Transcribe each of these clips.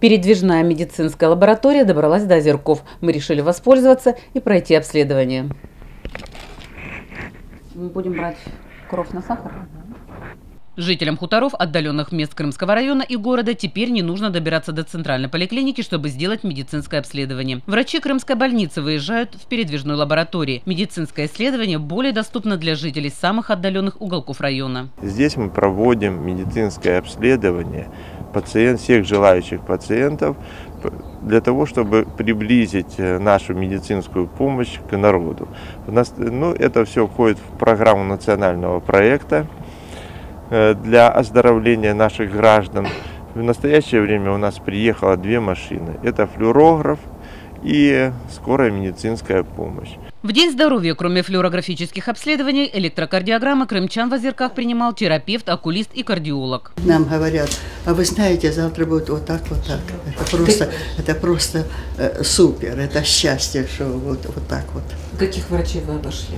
Передвижная медицинская лаборатория добралась до озерков. Мы решили воспользоваться и пройти обследование. Мы будем брать кровь на сахар. Жителям хуторов, отдаленных мест Крымского района и города, теперь не нужно добираться до центральной поликлиники, чтобы сделать медицинское обследование. Врачи Крымской больницы выезжают в передвижной лаборатории. Медицинское исследование более доступно для жителей самых отдаленных уголков района. Здесь мы проводим медицинское обследование пациент, всех желающих пациентов для того, чтобы приблизить э, нашу медицинскую помощь к народу. Ну, это все входит в программу национального проекта для оздоровления наших граждан. В настоящее время у нас приехало две машины. Это флюорограф и скорая медицинская помощь. В День здоровья, кроме флюорографических обследований, электрокардиограммы крымчан в озерках принимал терапевт, окулист и кардиолог. Нам говорят, а вы знаете, завтра будет вот так, вот так. Это просто, это просто э, супер, это счастье, что вот, вот так вот. Каких врачей вы обошли?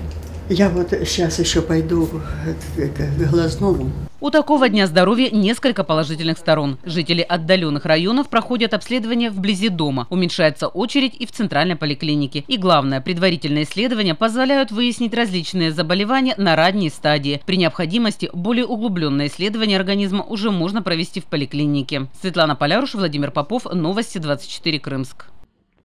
Я вот сейчас еще пойду к глазному. У такого дня здоровья несколько положительных сторон. Жители отдаленных районов проходят обследование вблизи дома. Уменьшается очередь и в центральной поликлинике. И главное, предварительные исследования позволяют выяснить различные заболевания на ранней стадии. При необходимости более углубленное исследование организма уже можно провести в поликлинике. Светлана Поляруш, Владимир Попов, Новости 24 Крымск.